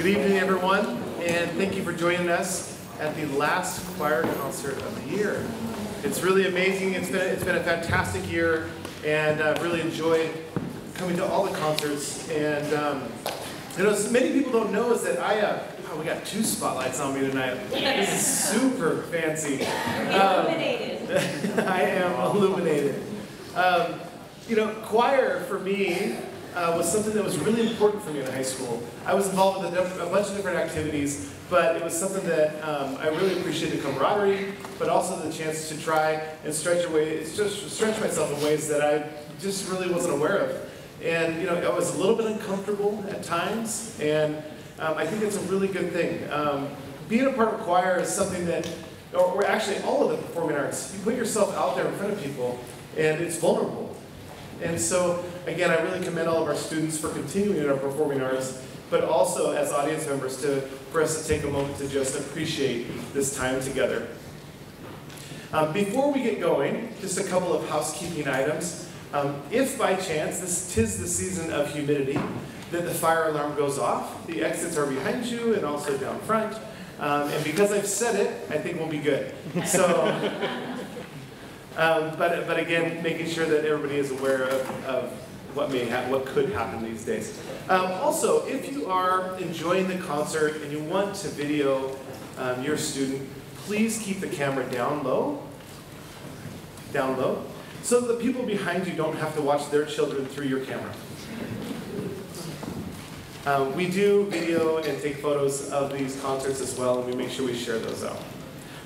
Good evening, everyone, and thank you for joining us at the last choir concert of the year. It's really amazing. It's been, it's been a fantastic year, and I've really enjoyed coming to all the concerts. And um, you know, many people don't know is that I, uh, oh, we got two spotlights on me tonight. This is super fancy. Um, I am illuminated. Um, you know, choir for me uh, was something that was really important for me in high school. I was involved with a, a bunch of different activities, but it was something that um, I really appreciated the camaraderie, but also the chance to try and stretch away, just stretch myself in ways that I just really wasn't aware of. And you know, I was a little bit uncomfortable at times, and um, I think it's a really good thing. Um, being a part of a choir is something that, or, or actually all of the performing arts, you put yourself out there in front of people, and it's vulnerable. And so, again, I really commend all of our students for continuing in our performing arts, but also as audience members to, for us to take a moment to just appreciate this time together. Um, before we get going, just a couple of housekeeping items. Um, if by chance, this tis the season of humidity, that the fire alarm goes off, the exits are behind you and also down front. Um, and because I've said it, I think we'll be good. So um, but, but again, making sure that everybody is aware of, of what may ha- what could happen these days. Um, also, if you are enjoying the concert and you want to video um, your student, please keep the camera down low, down low, so the people behind you don't have to watch their children through your camera. Um, we do video and take photos of these concerts as well, and we make sure we share those out.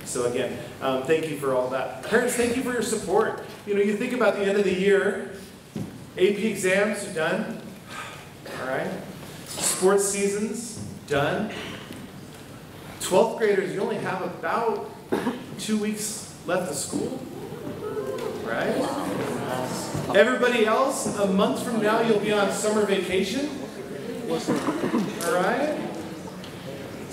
So again, um, thank you for all that. Parents, thank you for your support. You know, you think about the end of the year, AP exams are done. All right. Sports seasons done. 12th graders, you only have about two weeks left of school. Right? Everybody else, a month from now, you'll be on summer vacation. All right?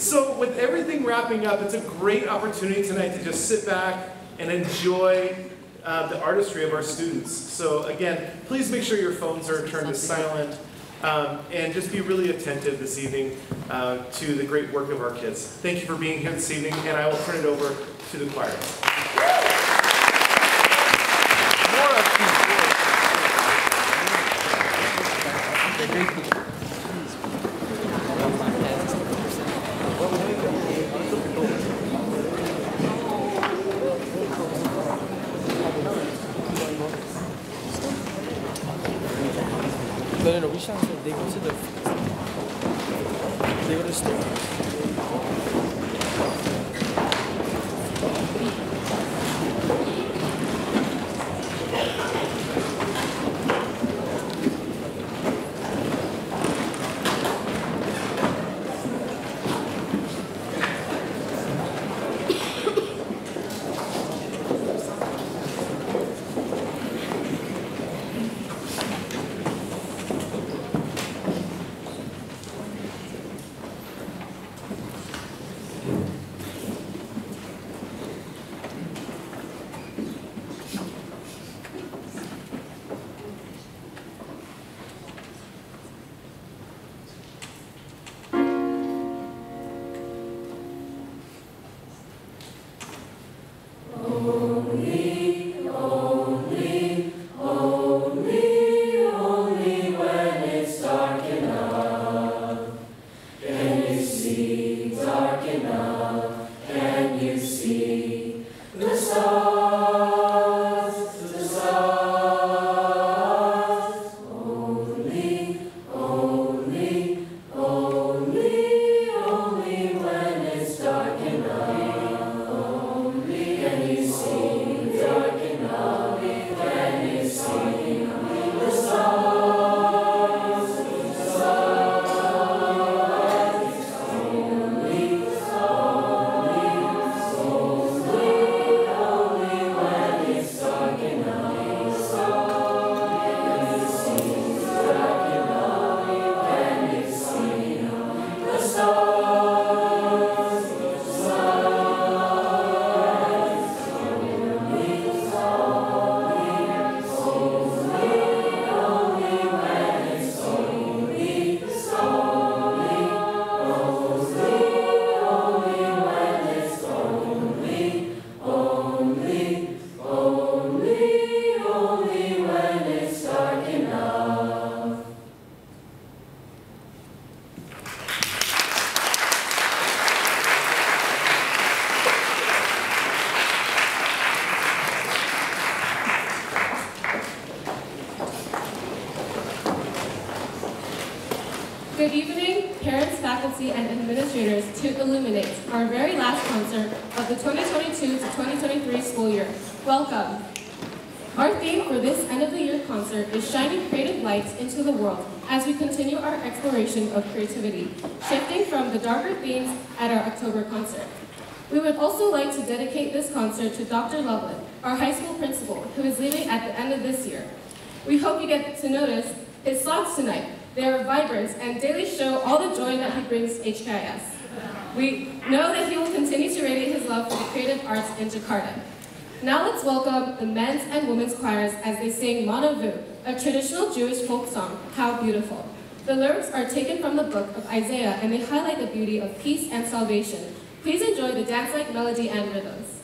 So, with everything wrapping up, it's a great opportunity tonight to just sit back and enjoy uh, the artistry of our students. So, again, please make sure your phones are turned to silent um, and just be really attentive this evening uh, to the great work of our kids. Thank you for being here this evening, and I will turn it over to the choir. To illuminate our very last concert of the 2022 to 2023 school year. Welcome. Our theme for this end of the year concert is shining creative lights into the world as we continue our exploration of creativity, shifting from the darker themes at our October concert. We would also like to dedicate this concert to Dr. Loveland, our high school principal, who is leaving at the end of this year. We hope you get to notice his socks tonight. They are vibrant and daily show all the joy that he brings HKIS. We know that he will continue to radiate his love for the creative arts in Jakarta. Now let's welcome the men's and women's choirs as they sing Manavu, a traditional Jewish folk song, How Beautiful. The lyrics are taken from the book of Isaiah and they highlight the beauty of peace and salvation. Please enjoy the dance-like melody and rhythms.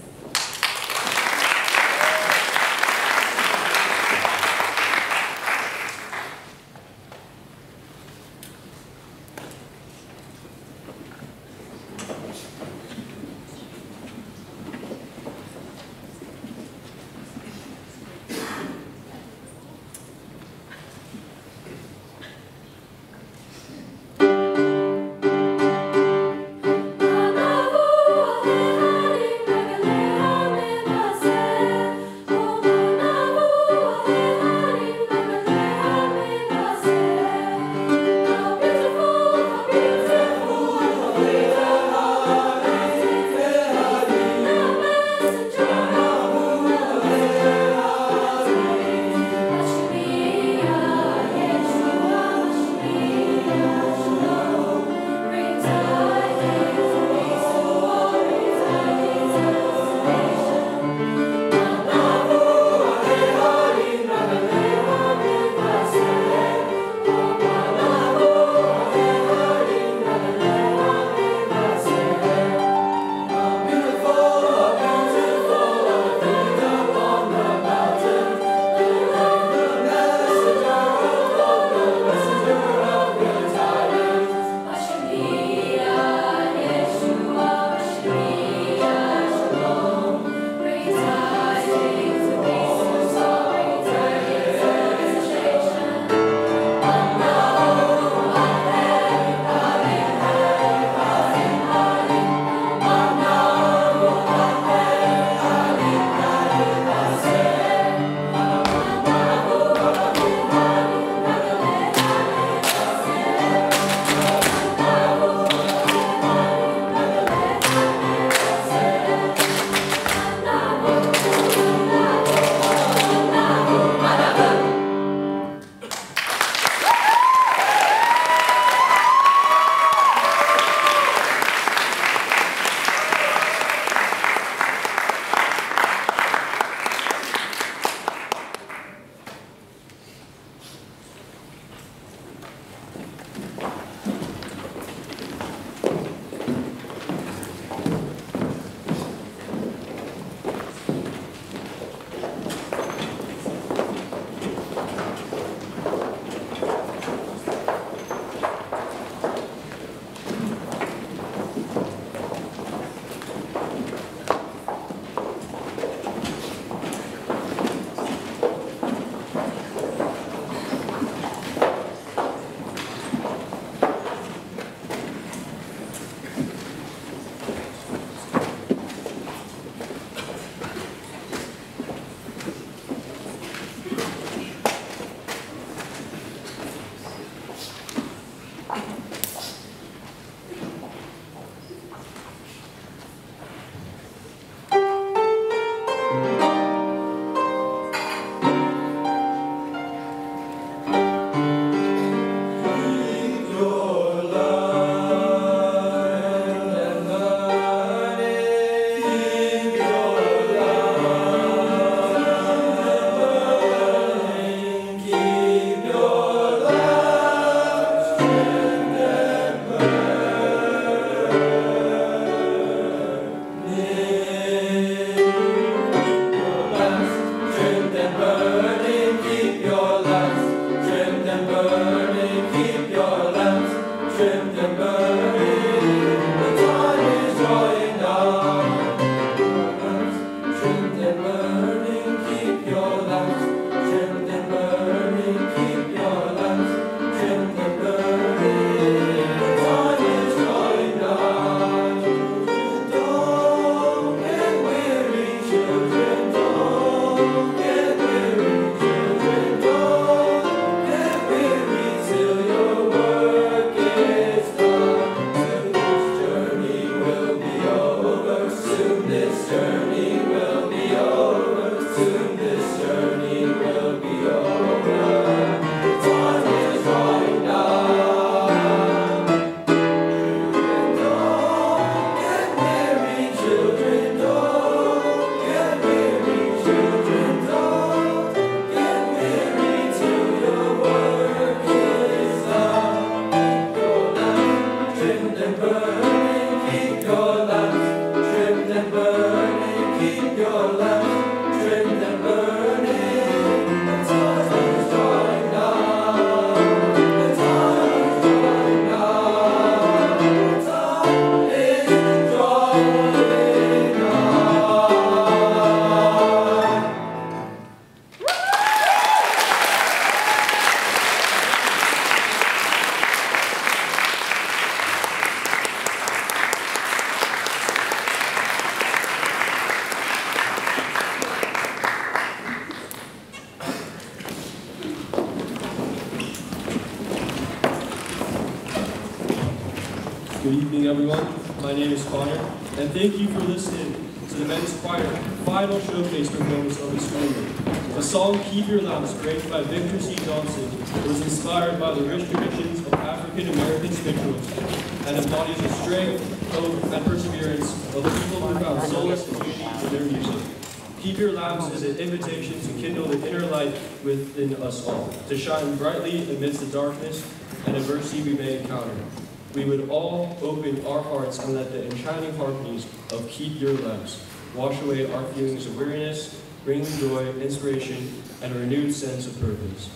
Sense of purpose.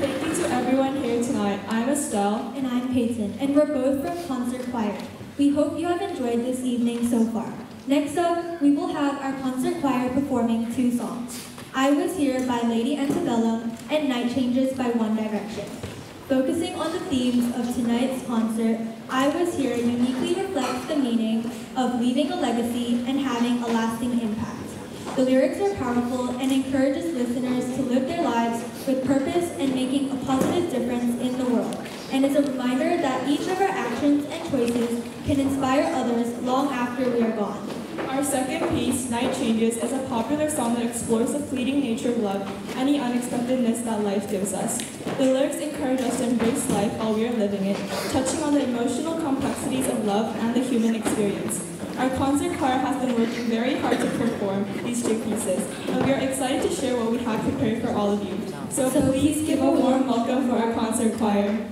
Thank you to everyone here tonight. I'm Estelle. And I'm Peyton, and we're both from Concert Choir. We hope you have enjoyed this evening so far. Next up, we will have our concert choir performing two songs. I Was Here by Lady Antebellum and Night Changes by One Direction. Focusing on the themes of tonight's concert, I Was Here uniquely reflects the meaning of leaving a legacy and having a lasting impact. The lyrics are powerful and encourages listeners to live their lives with purpose and making a positive difference in the world, and is a reminder that each of our actions and choices can inspire others long after we are gone. Our second piece, Night Changes, is a popular song that explores the fleeting nature of love and the unexpectedness that life gives us. The lyrics encourage us to embrace life while we are living it, touching on the emotional complexities of love and the human experience. Our concert choir has been working very hard to perform these two pieces, and we are excited to share what we have prepared for all of you. So So please give a warm welcome for our concert choir.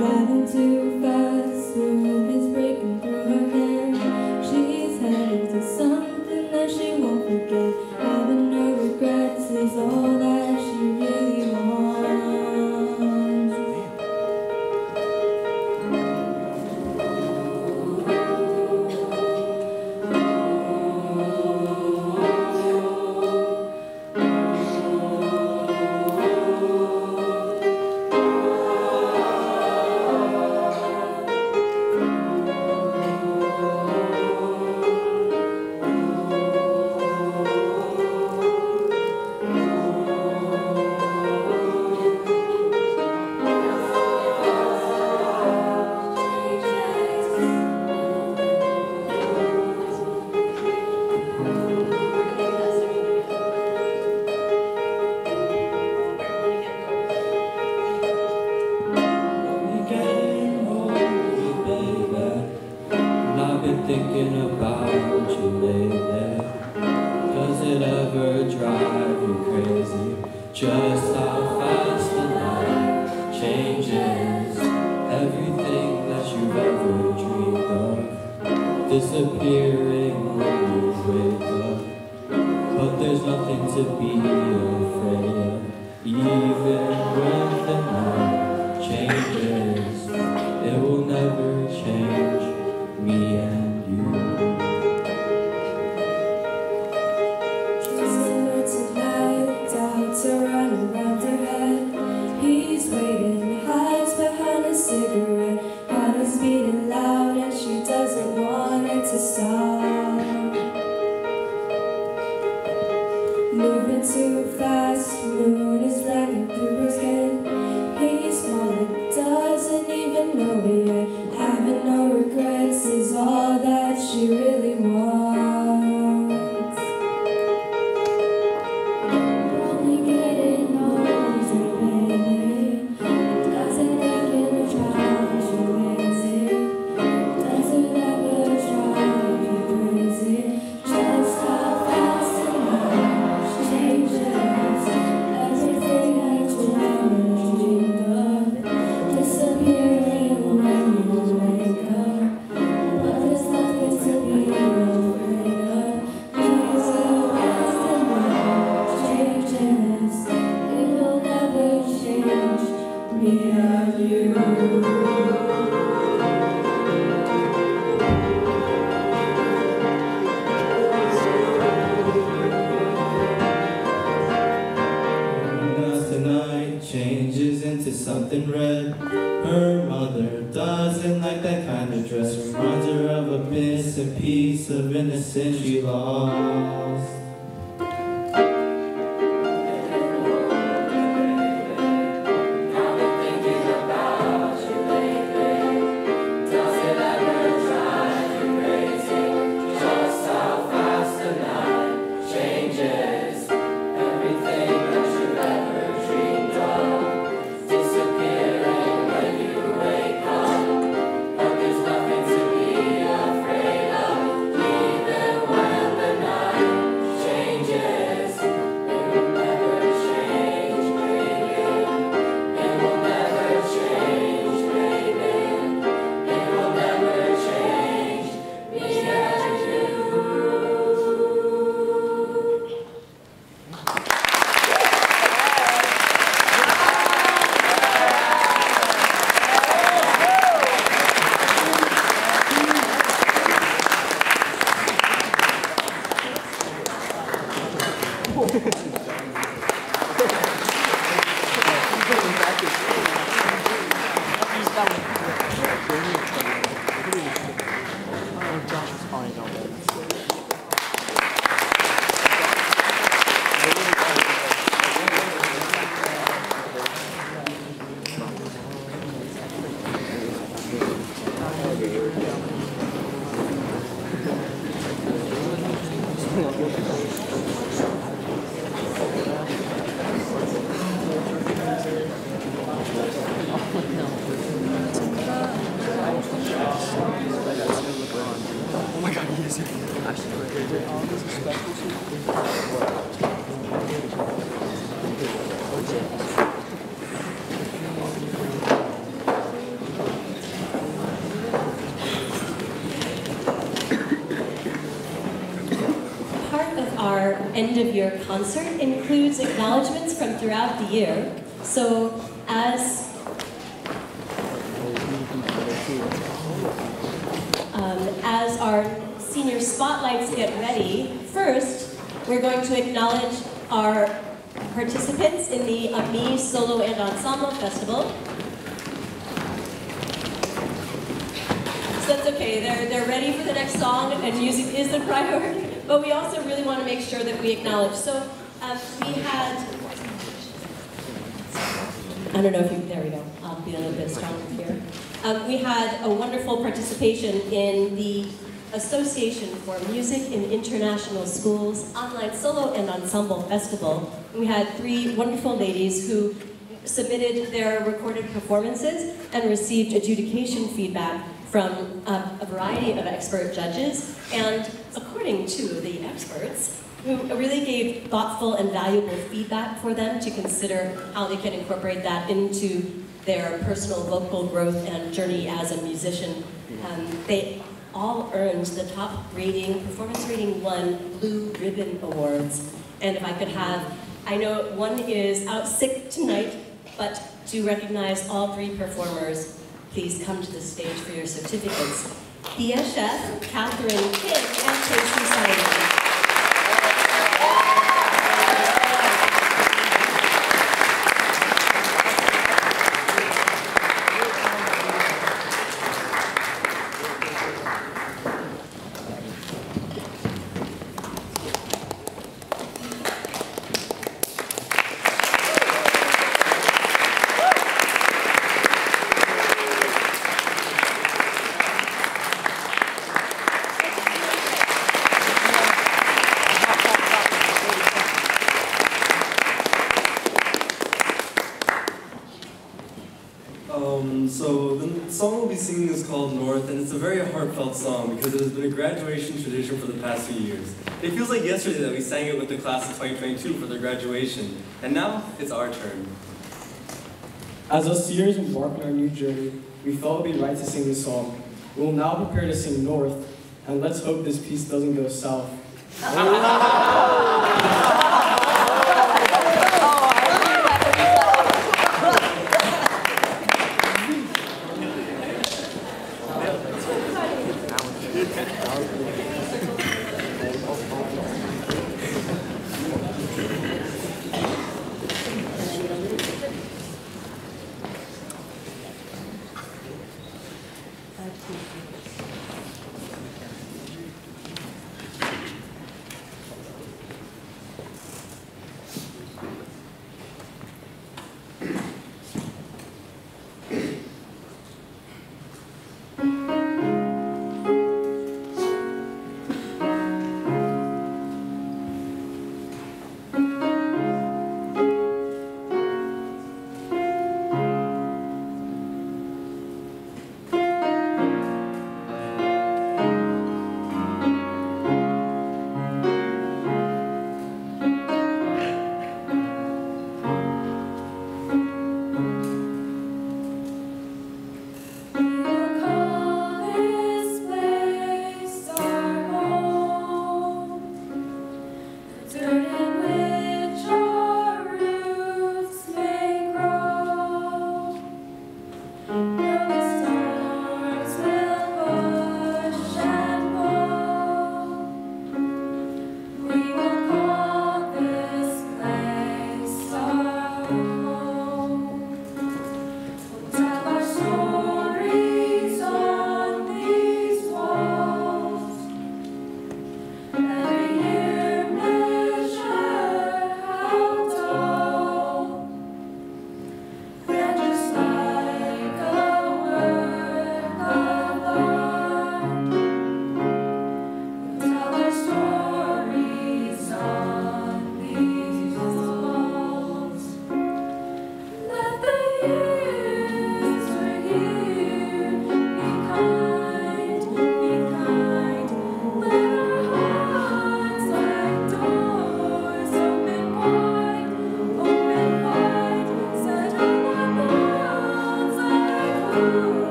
got into end of your concert includes acknowledgments from throughout the year. So, as um, as our senior spotlights get ready, first we're going to acknowledge our participants in the AMIS Solo and Ensemble Festival. So that's okay, they're, they're ready for the next song and music is the priority, but we also really want to make sure that we acknowledge. So um, we had, I don't know if you, there we go, I'll be a little bit stronger here. Um, we had a wonderful participation in the Association for Music in International Schools Online Solo and Ensemble Festival. We had three wonderful ladies who submitted their recorded performances and received adjudication feedback from um, a variety of expert judges. And according to the experts who really gave thoughtful and valuable feedback for them to consider how they can incorporate that into their personal vocal growth and journey as a musician. Um, they all earned the top rating, performance rating one Blue Ribbon Awards. And if I could have, I know one is out sick tonight, but to recognize all three performers, please come to the stage for your certificates. Thea Chef, Catherine Kidd, and Tracy Simon. Um, so the song we'll be singing is called North, and it's a very heartfelt song because it has been a graduation tradition for the past few years. It feels like yesterday that we sang it with the class of 2022 for their graduation, and now it's our turn. As us seniors embark on our new journey, we felt it would be right to sing this song. We will now prepare to sing North, and let's hope this piece doesn't go south.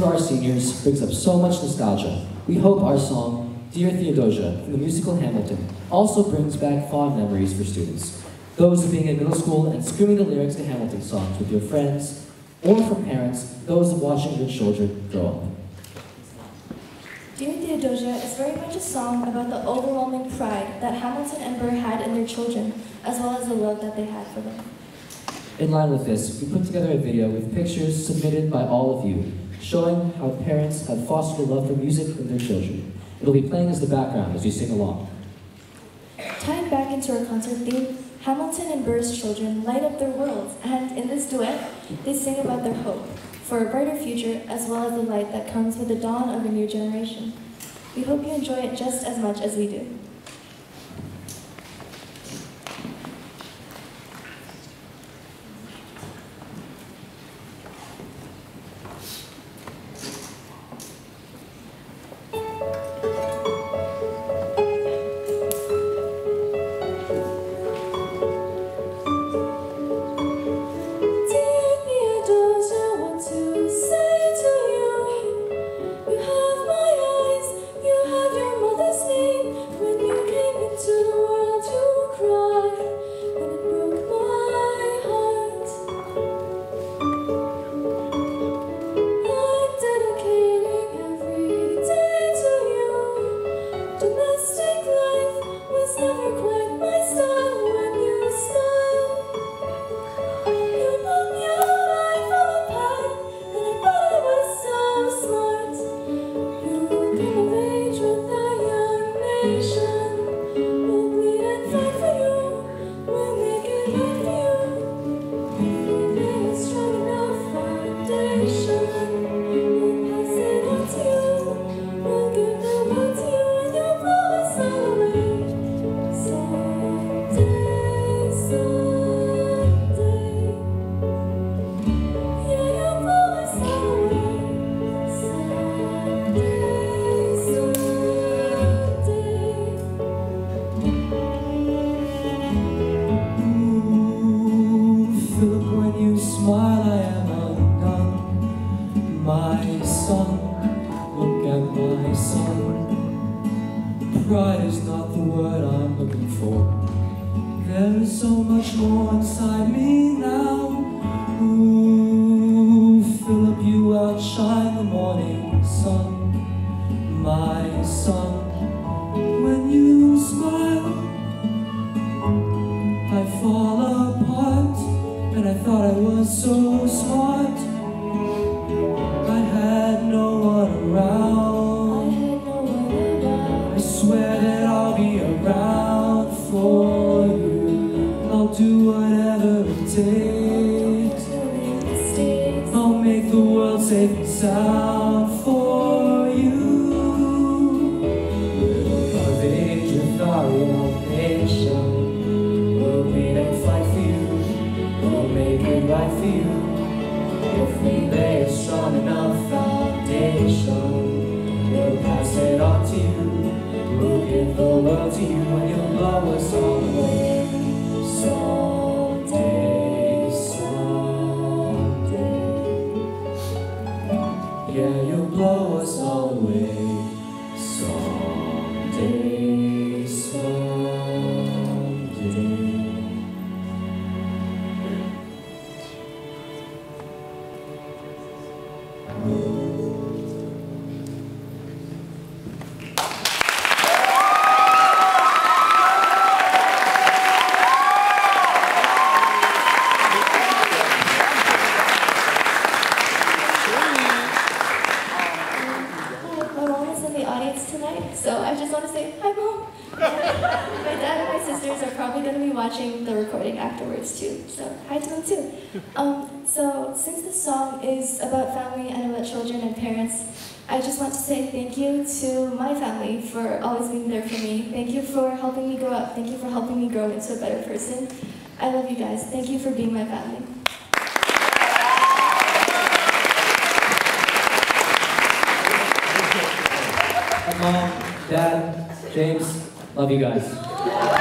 for our seniors brings up so much nostalgia. We hope our song, Dear Theodosia, from the musical Hamilton, also brings back fond memories for students. Those of being in middle school and screaming the lyrics to Hamilton songs with your friends, or for parents, those of watching your children grow up. Dear Theodosia is very much a song about the overwhelming pride that Hamilton and Burr had in their children, as well as the love that they had for them. In line with this, we put together a video with pictures submitted by all of you showing how parents have fostered love for music in their children. It'll be playing as the background as you sing along. Tying back into our concert theme, Hamilton and Burr's children light up their worlds, and in this duet, they sing about their hope for a brighter future as well as the light that comes with the dawn of a new generation. We hope you enjoy it just as much as we do. 감사합니다.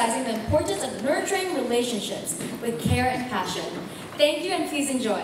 Emphasizing the importance of nurturing relationships with care and passion. Thank you and please enjoy.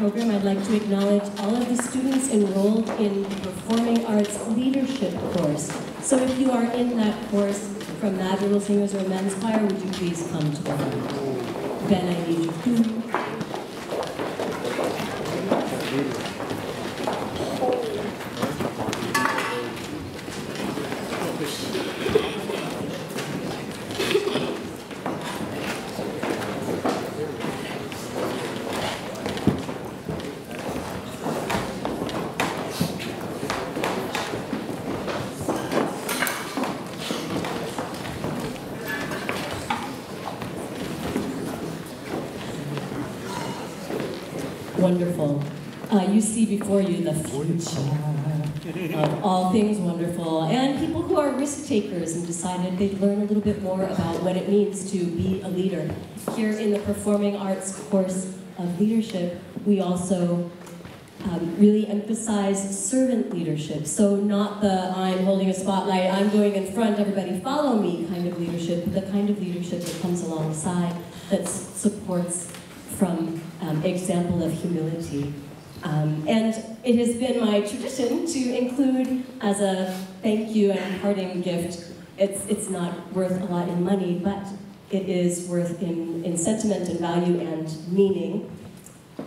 Program, I'd like to acknowledge all of the students enrolled in the Performing Arts Leadership course. So if you are in that course from Madrigal Singers or Men's Choir, would you please come to the front? Ben, I need you. Wonderful. Uh, you see before you the future of all things wonderful and people who are risk takers and decided they'd learn a little bit more about what it means to be a leader. Here in the Performing Arts course of leadership, we also um, really emphasize servant leadership. So not the I'm holding a spotlight, I'm going in front, everybody follow me kind of leadership, but the kind of leadership that comes alongside that supports from um, example of humility. Um, and it has been my tradition to include as a thank you and parting gift. It's, it's not worth a lot in money, but it is worth in, in sentiment and value and meaning.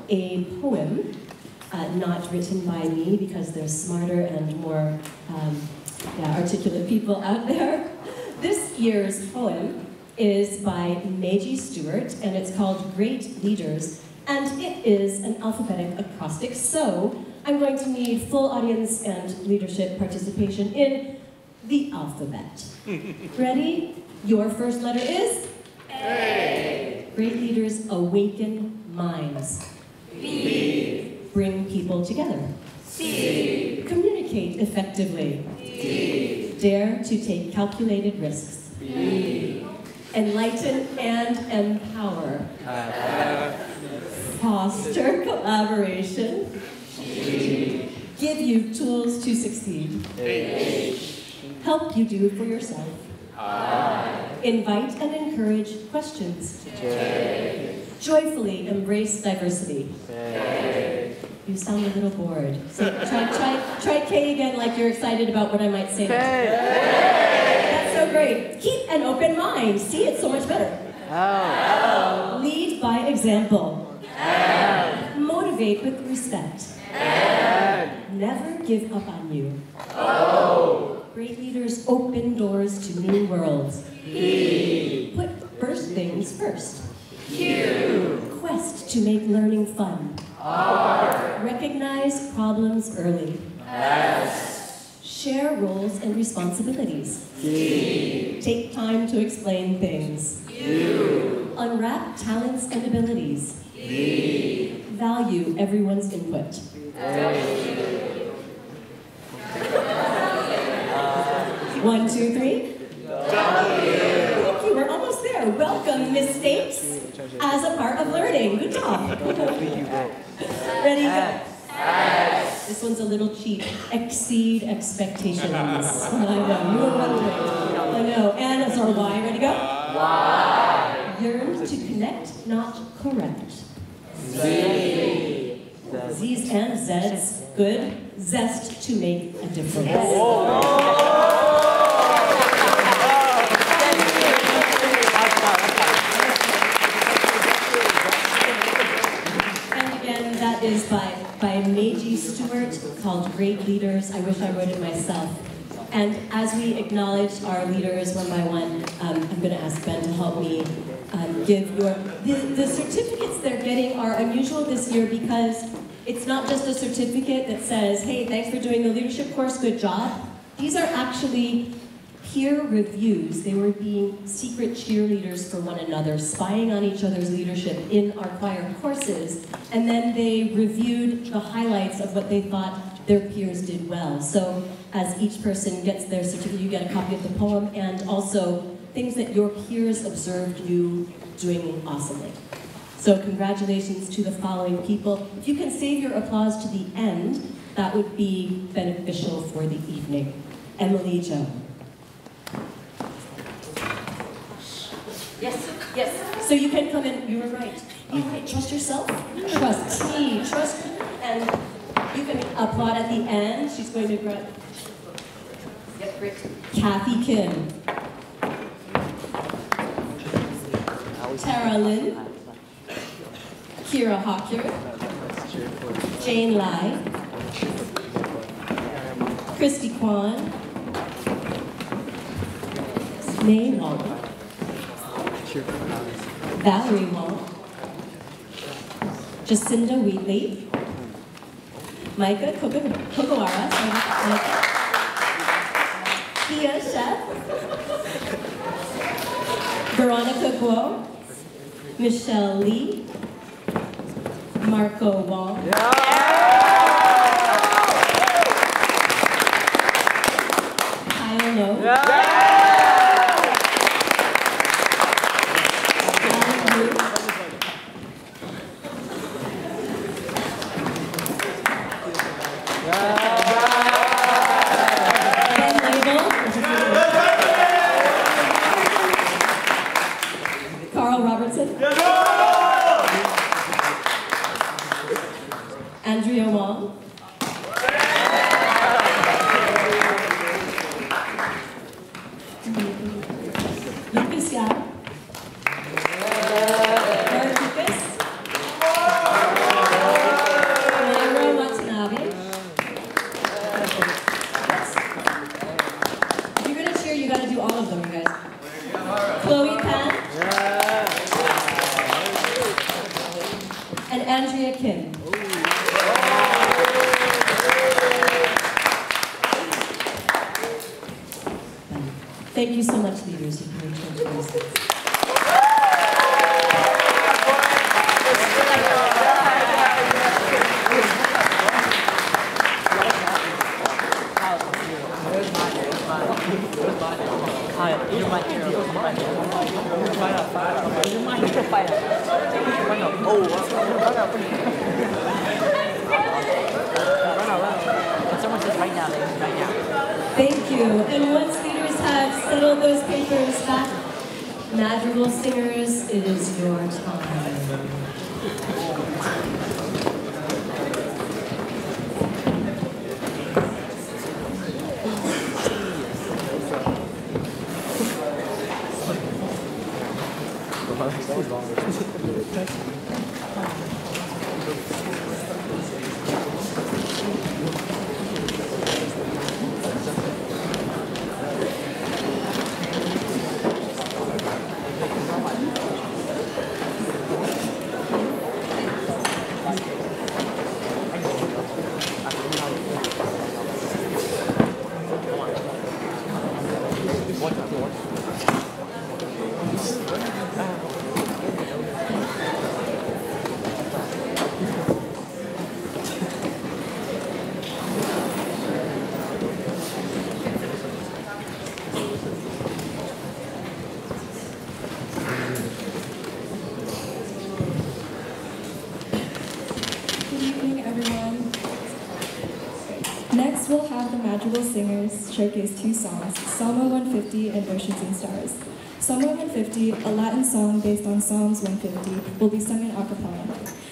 A poem, uh, not written by me because there's smarter and more um, yeah, articulate people out there. This year's poem is by Meiji Stewart, and it's called Great Leaders, and it is an alphabetic acrostic, so I'm going to need full audience and leadership participation in the alphabet. Ready? Your first letter is? A. Great leaders awaken minds. B. Bring people together. C. Communicate effectively. D. Dare to take calculated risks. B. Enlighten and empower. Foster collaboration. Give you tools to succeed. Help you do for yourself. Invite and encourage questions. Joyfully embrace diversity. You sound a little bored. So try, try, try K again like you're excited about what I might say. That's so great. Keep an open mind. See, it's so much better. Oh. Lead by example. Motivate with respect. Never give up on you. Great leaders open doors to new worlds. Put first things first. Quest to make learning fun. Recognize problems early. Share roles and responsibilities. Take time to explain things. Unwrap talents and abilities. Value everyone's input. Uh, One, two, three. Thank you, we're almost there. Welcome mistakes as a part of learning. Good job. Ready, go. This one's a little cheap. Exceed expectations. I know, you were wondering. I know. And it's our why. Ready, to go. Why? Yearn to connect, not correct. Z. Z's and Z's. Good. Zest to make a difference. And again, that is by, by Meiji Stewart called Great Leaders. I wish I wrote it myself. And as we acknowledge our leaders one by one, um, I'm going to ask Ben to help me um, give your. The, the certificates they're getting are unusual this year because it's not just a certificate that says, hey, thanks for doing the leadership course, good job. These are actually peer reviews. They were being secret cheerleaders for one another, spying on each other's leadership in our choir courses, and then they reviewed the highlights of what they thought their peers did well. So as each person gets their certificate, you get a copy of the poem and also things that your peers observed you doing awesomely. So congratulations to the following people. If you can save your applause to the end, that would be beneficial for the evening. Emily Joe. Yes, yes. So you can come in, you were right. You were right, trust yourself, trust me, trust, me. and you can applaud at the end. She's going to grab, yep, great. Kathy Kim. Tara Lynn. Kira Hawker. Jane Lai, Christy Kwan, May Wong, Valerie Wong, Jacinda Wheatley, Micah Koko- Kokowara, Kia Chef, Veronica Guo, Michelle Lee, Marco Wong. Kyle Singers showcase two songs, Salmo 150 and Oceans and Stars. Salmo 150, a Latin song based on Psalms 150, will be sung in a cappella.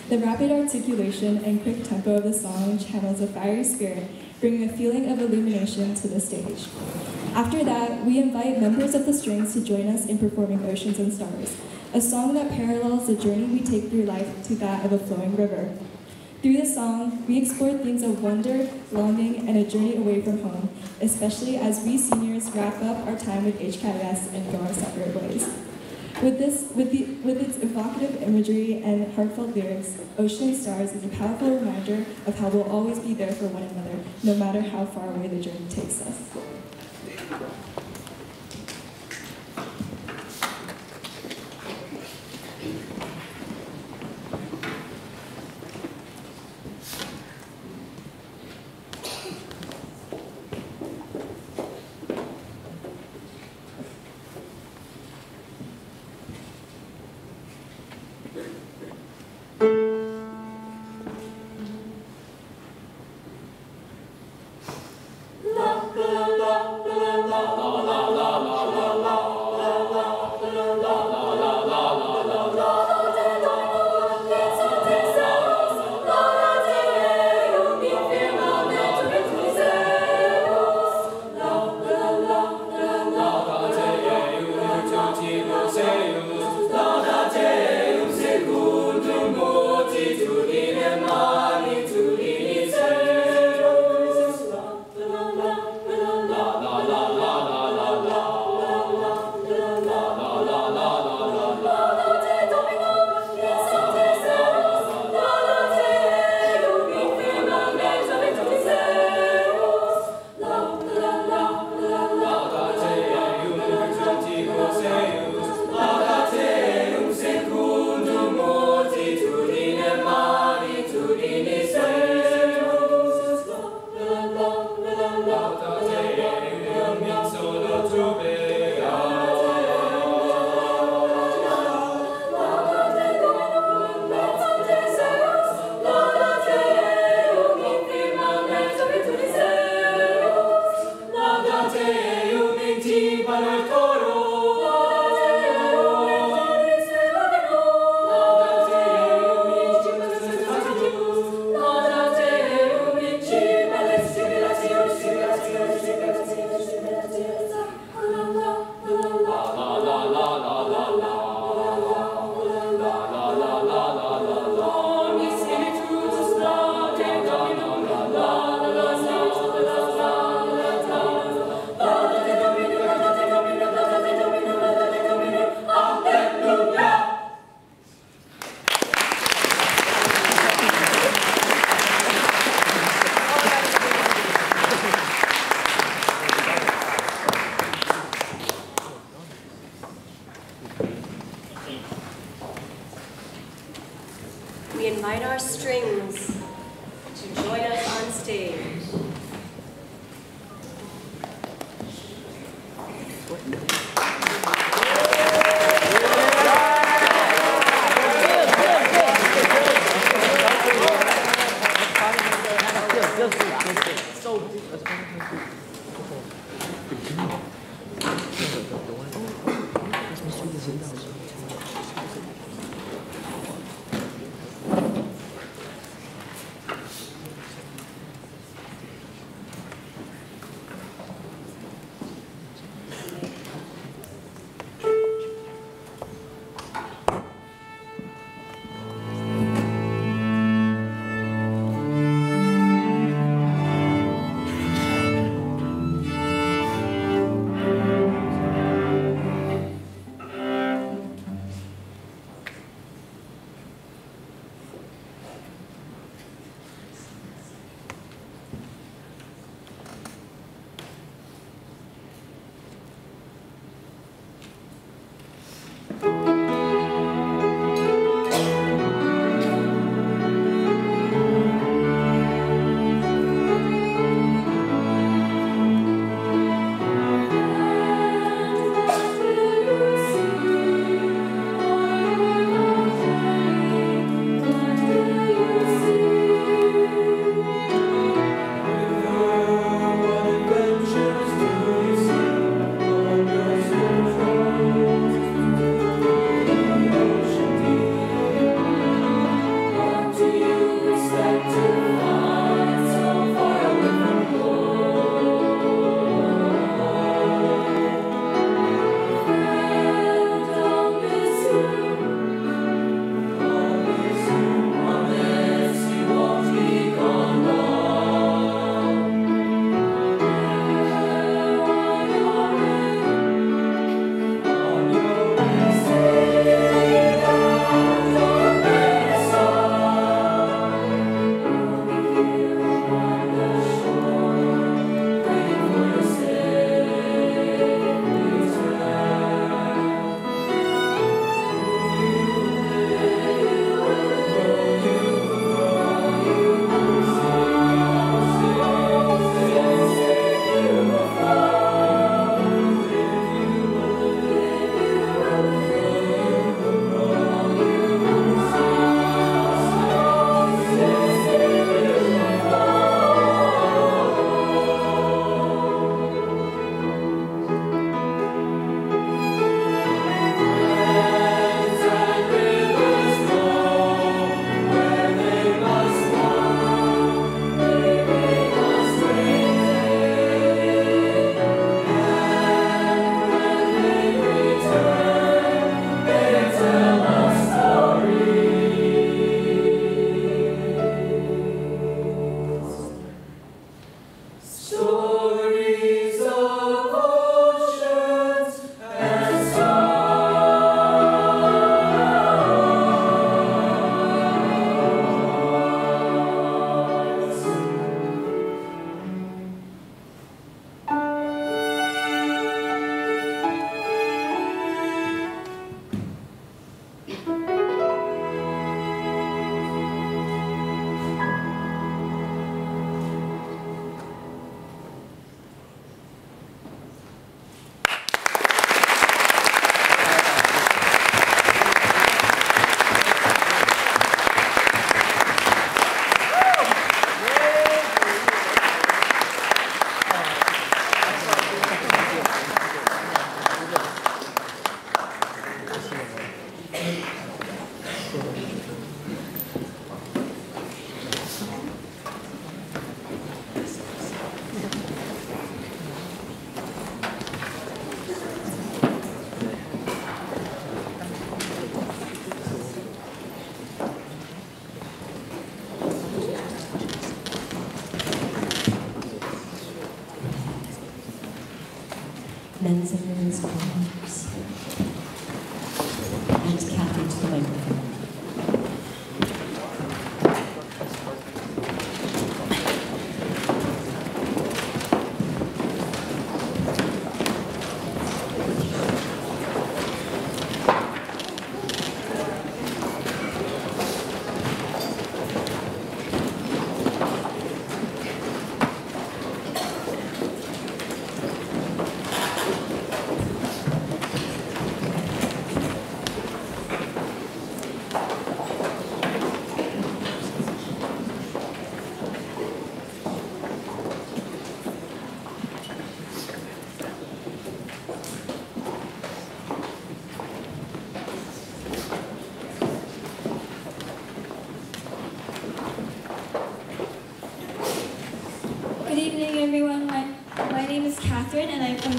The rapid articulation and quick tempo of the song channels a fiery spirit, bringing a feeling of illumination to the stage. After that, we invite members of the strings to join us in performing Oceans and Stars, a song that parallels the journey we take through life to that of a flowing river. Through the song, we explore themes of wonder, longing, and a journey away from home, especially as we seniors wrap up our time with HKIS and go our separate ways. With this, with, the, with its evocative imagery and heartfelt lyrics, Ocean Stars is a powerful reminder of how we'll always be there for one another, no matter how far away the journey takes us.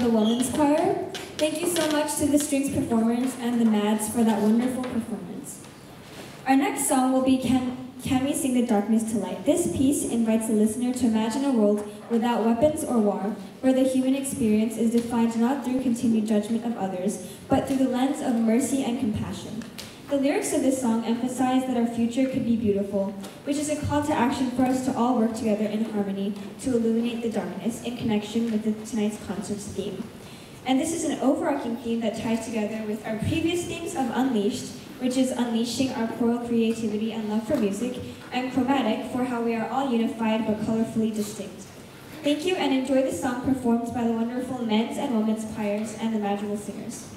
The Women's Choir. Thank you so much to the strings performers and the Mads for that wonderful performance. Our next song will be Can, Can We Sing the Darkness to Light? This piece invites the listener to imagine a world without weapons or war, where the human experience is defined not through continued judgment of others, but through the lens of mercy and compassion. The lyrics of this song emphasize that our future could be beautiful, which is a call to action for us to all work together in harmony to illuminate the darkness in connection with the, tonight's concert's theme. And this is an overarching theme that ties together with our previous themes of Unleashed, which is unleashing our choral creativity and love for music, and Chromatic for how we are all unified but colorfully distinct. Thank you and enjoy the song performed by the wonderful men's and women's choirs and the magical singers.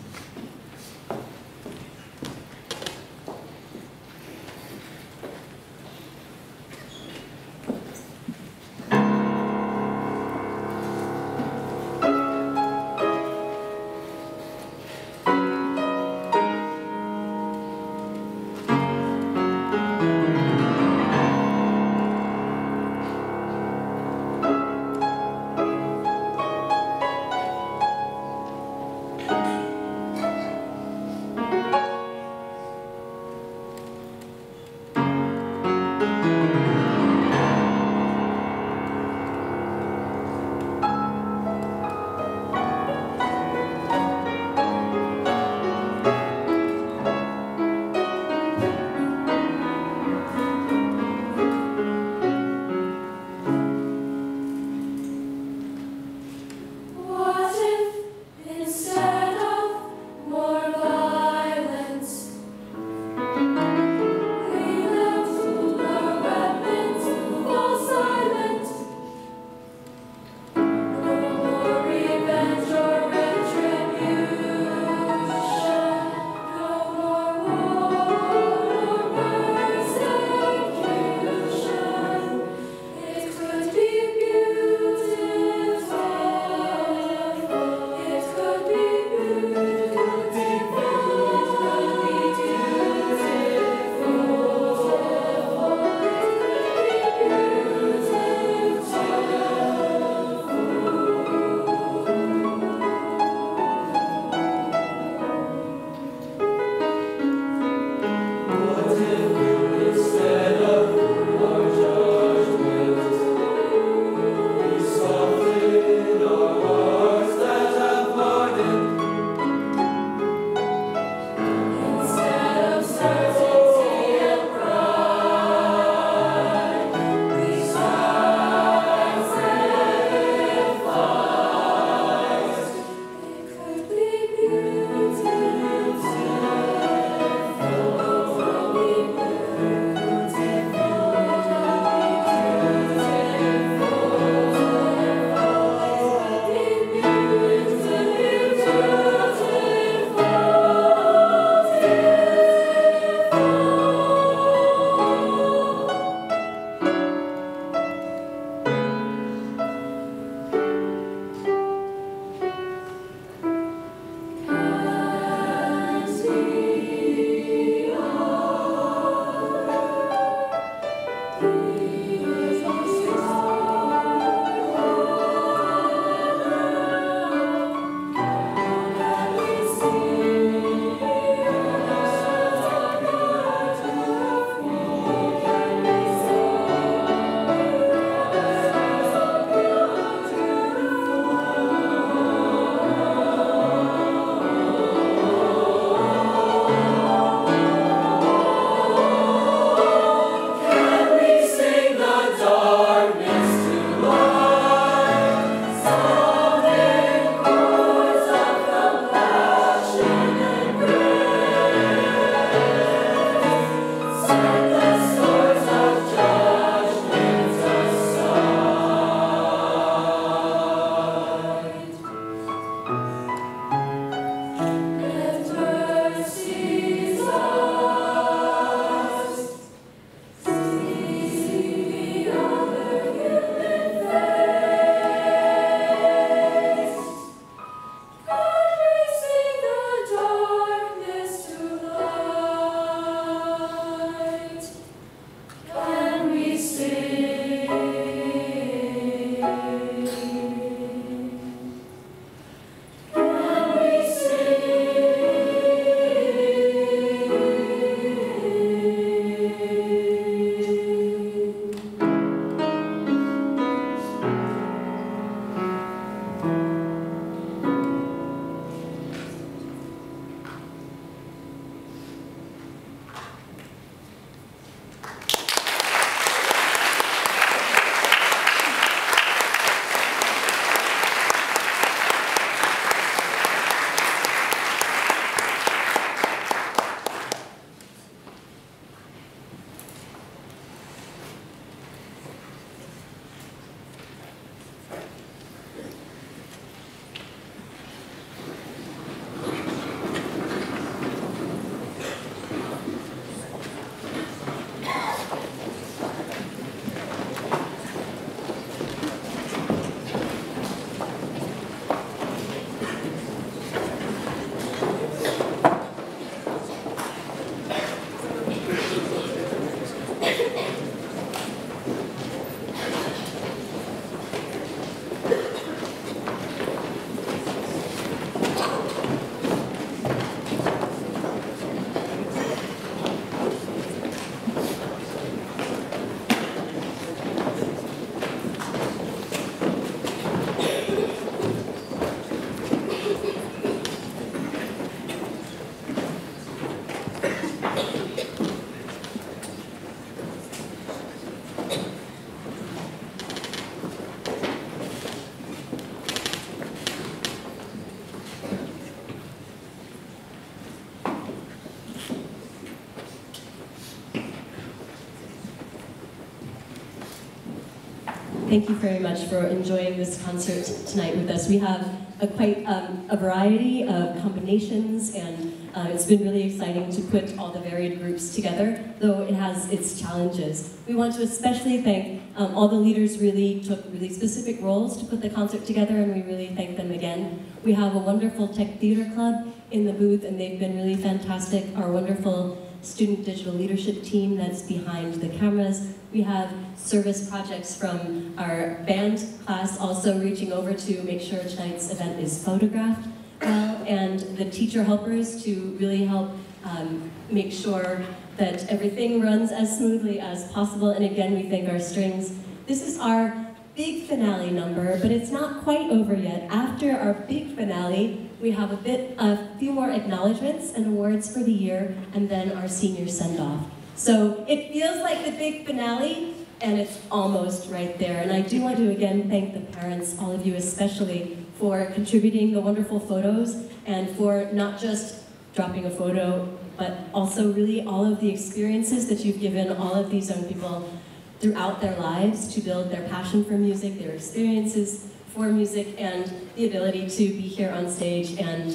Thank you very much for enjoying this concert tonight with us. We have a quite um, a variety of combinations, and uh, it's been really exciting to put all the varied groups together, though it has its challenges. We want to especially thank um, all the leaders really took really specific roles to put the concert together, and we really thank them again. We have a wonderful tech theater club in the booth, and they've been really fantastic. Our wonderful student digital leadership team that's behind the cameras. We have service projects from our band class also reaching over to make sure tonight's event is photographed well, and the teacher helpers to really help um, make sure that everything runs as smoothly as possible. And again, we thank our strings. This is our big finale number, but it's not quite over yet. After our big finale, we have a bit, a few more acknowledgments and awards for the year, and then our senior send-off. So it feels like the big finale, and it's almost right there. And I do want to again thank the parents, all of you especially, for contributing the wonderful photos and for not just dropping a photo, but also really all of the experiences that you've given all of these young people throughout their lives to build their passion for music, their experiences for music, and the ability to be here on stage and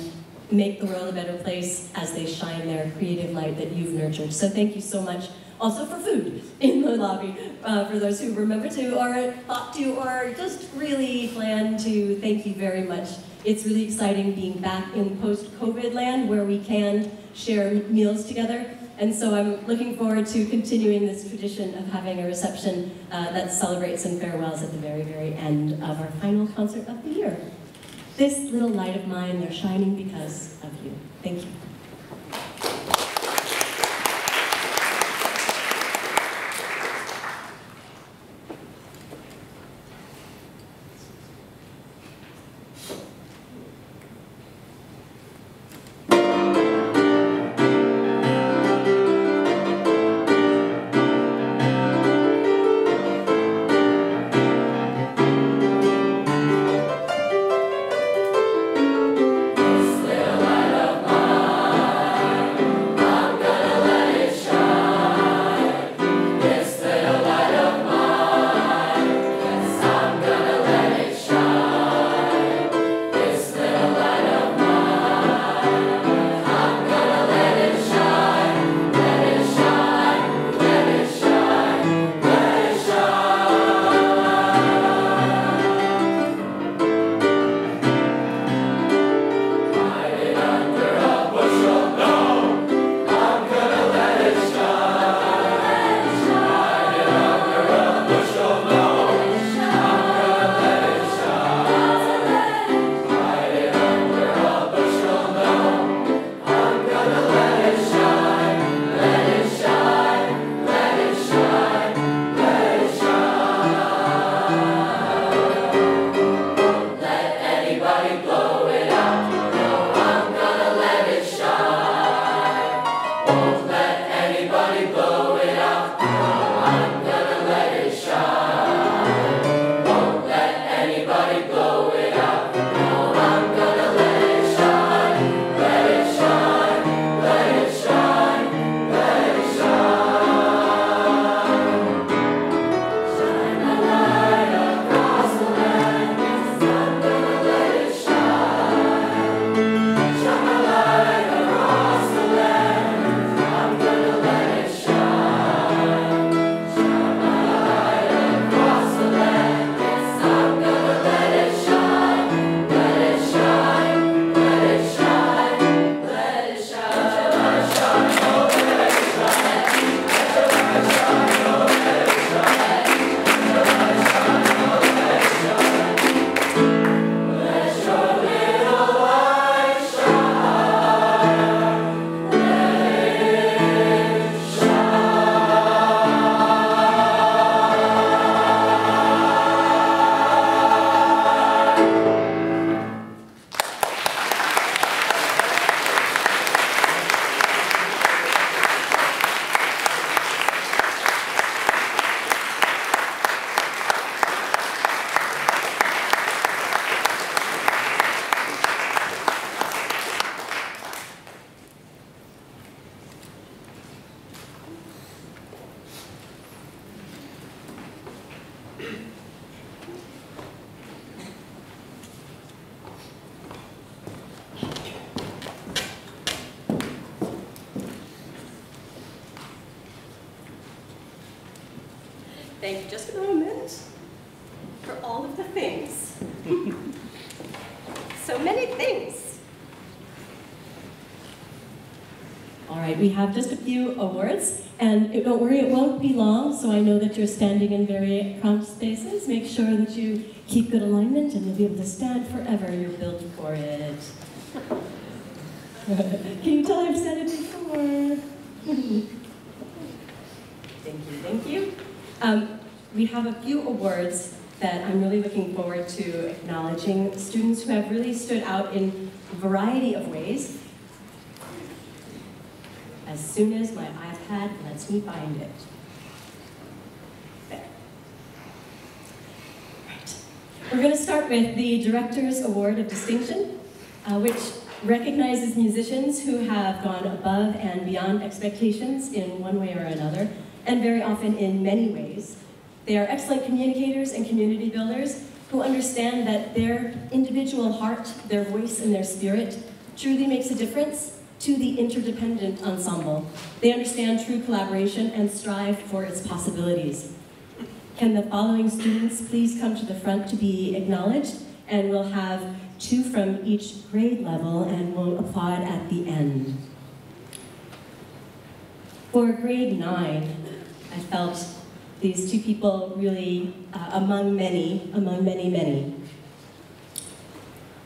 make the world a better place as they shine their creative light that you've nurtured. So thank you so much. Also for food in the lobby, uh, for those who remember to, or thought to, or just really plan to, thank you very much. It's really exciting being back in post-COVID land where we can share meals together. And so I'm looking forward to continuing this tradition of having a reception uh, that celebrates and farewells at the very, very end of our final concert of the year. This little light of mine, they're shining because of you. Thank you. Have just a few awards, and it- don't worry, it won't be long, so I know that you're standing in very cramped spaces. Make sure that you keep good alignment, and you'll be able to stand forever. You're built for it. Can you tell I've said it before? thank you, thank you. Um, we have a few awards that I'm really looking forward to acknowledging students who have really stood out in a variety of ways. As soon as my iPad lets me find it. There. Right. We're going to start with the Director's Award of Distinction, uh, which recognizes musicians who have gone above and beyond expectations in one way or another, and very often in many ways. They are excellent communicators and community builders who understand that their individual heart, their voice, and their spirit truly makes a difference to the interdependent ensemble. They understand true collaboration and strive for its possibilities. Can the following students please come to the front to be acknowledged? And we'll have two from each grade level and we'll applaud at the end. For grade nine, I felt these two people really, uh, among many, among many, many,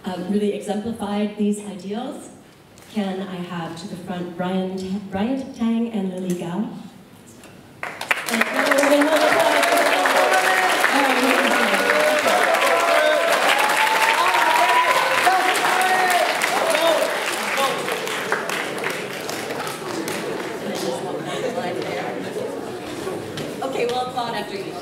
um, really exemplified these ideals. Can I have to the front Brian, Brian Tang and Lily Gao? And we're gonna hold applause for them. All right, here we go. Okay, we'll applaud after each.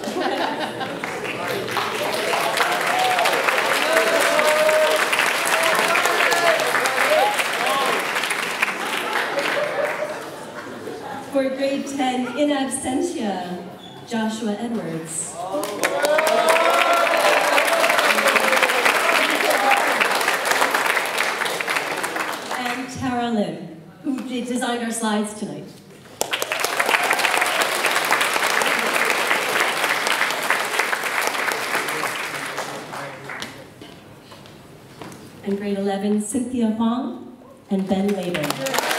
For grade 10, in Joshua Edwards. And Tara Lim, who de- designed our slides tonight. And grade 11, Cynthia Huang and Ben Laban.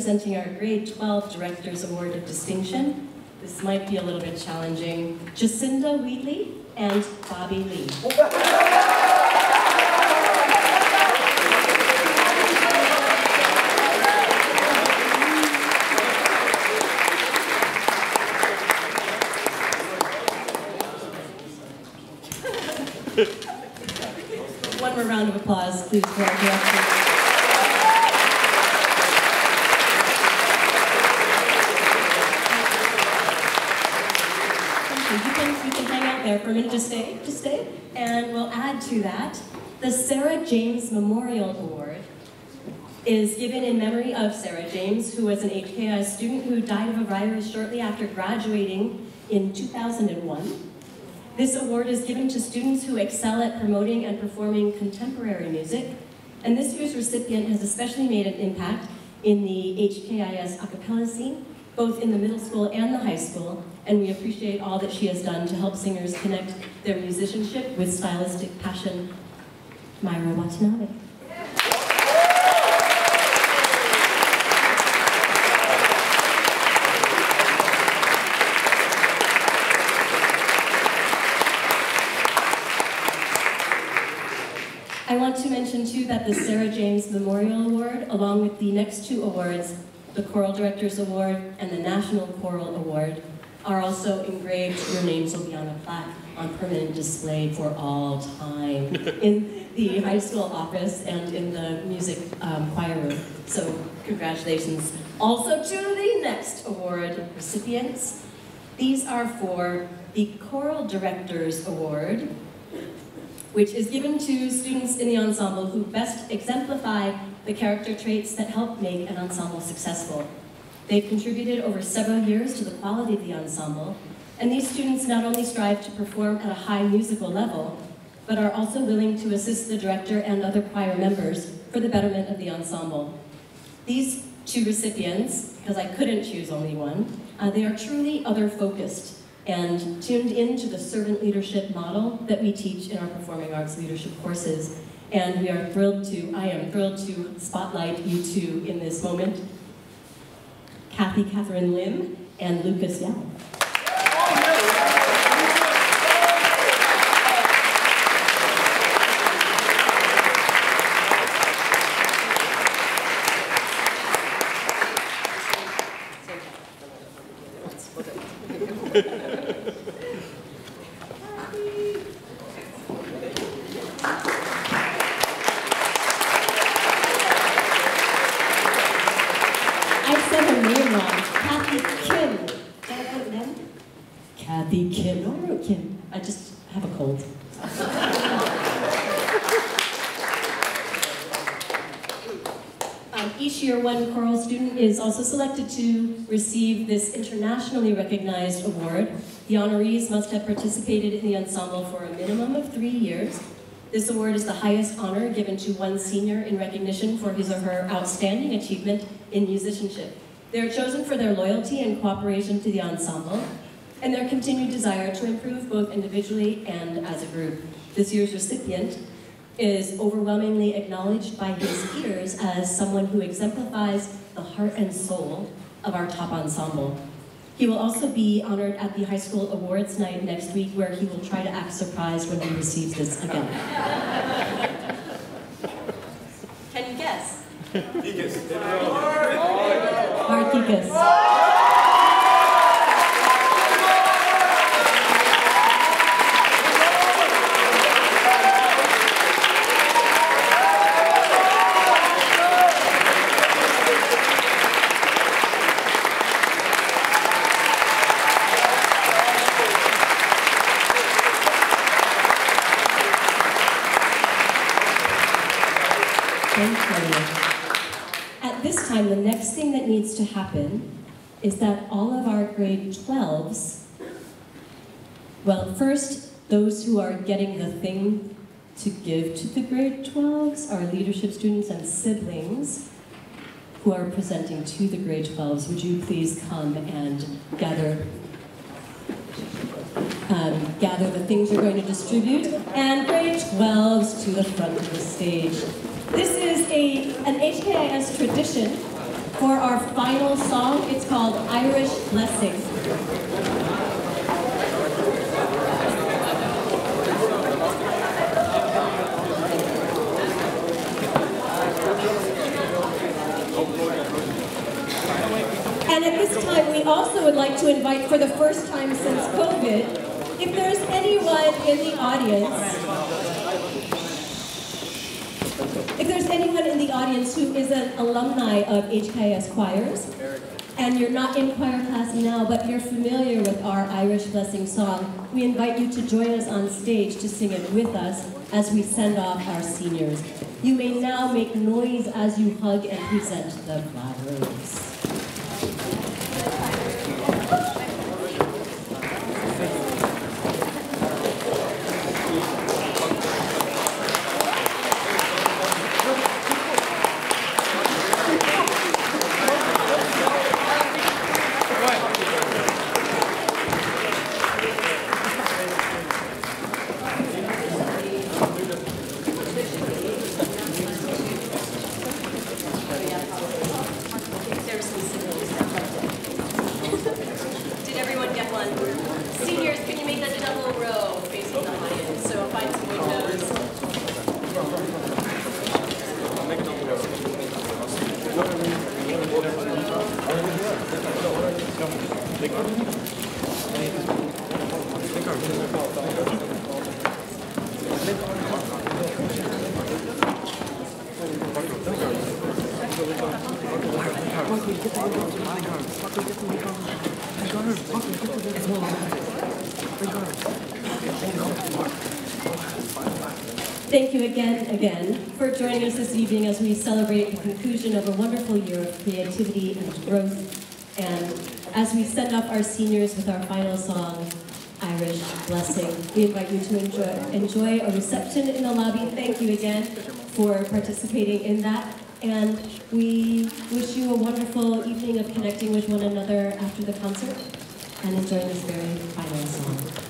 Representing our grade 12 Directors Award of Distinction, this might be a little bit challenging, Jacinda Wheatley and Bobby Lee. One more round of applause, please, for our directors. You can, you can hang out there for a minute, just stay, just stay. And we'll add to that, the Sarah James Memorial Award is given in memory of Sarah James, who was an HKIS student who died of a virus shortly after graduating in 2001. This award is given to students who excel at promoting and performing contemporary music, and this year's recipient has especially made an impact in the HKIS a scene, both in the middle school and the high school, and we appreciate all that she has done to help singers connect their musicianship with stylistic passion. Myra Watanabe. I want to mention too that the Sarah James Memorial Award, along with the next two awards, the Choral Directors Award and the National Choral Award, are also engraved. Your names will be on a plaque on permanent display for all time in the high school office and in the music um, choir room. So congratulations. Also to the next award recipients. These are for the Choral Directors Award, which is given to students in the ensemble who best exemplify the character traits that help make an ensemble successful. They've contributed over several years to the quality of the ensemble, and these students not only strive to perform at a high musical level, but are also willing to assist the director and other choir members for the betterment of the ensemble. These two recipients, because I couldn't choose only one, uh, they are truly other-focused and tuned into the servant leadership model that we teach in our performing arts leadership courses. And we are thrilled to, I am thrilled to spotlight you two in this moment. Kathy Catherine Lim and Lucas Yao. I said her name wrong. Kathy Kim. Did I get it then? Kathy Kim. No, I wrote Kim. I just have a cold. Um, each year, one choral student is also selected to receive this internationally recognized award. The honorees must have participated in the ensemble for a minimum of three years. This award is the highest honor given to one senior in recognition for his or her outstanding achievement in musicianship. They are chosen for their loyalty and cooperation to the ensemble, and their continued desire to improve both individually and as a group. This year's recipient is overwhelmingly acknowledged by his peers as someone who exemplifies the heart and soul of our top ensemble. He will also be honored at the high school awards night next week where he will try to act surprised when he receives this again. Can you guess? Marquicas. Thank you. At this time, the next thing that needs to happen is that all of our grade 12s, well, first, those who are getting the thing to give to the grade 12s, our leadership students and siblings who are presenting to the grade 12s, would you please come and gather um, gather the things you're going to distribute, and grade 12s to the front of the stage. This is a, an HKIS tradition for our final song. It's called Irish Blessing. And at this time, we also would like to invite, for the first time since COVID, if there's anyone in the audience, if there's anyone in the audience who is an alumni of HKIS choirs, and you're not in choir class now, but you're familiar with our Irish Blessing song, we invite you to join us on stage to sing it with us as we send off our seniors. You may now make noise as you hug and present the flowers. Did everyone get one? Seniors, can you make that a double row facing the audience? So find some windows. Thank you again, again, for joining us this evening as we celebrate the conclusion of a wonderful year of creativity and growth And as we send up with our final song, Irish Blessing, we invite you to enjoy, enjoy a reception in the lobby. Thank you again for participating in that. And we wish you a wonderful evening of connecting with one another after the concert and enjoying this very final song.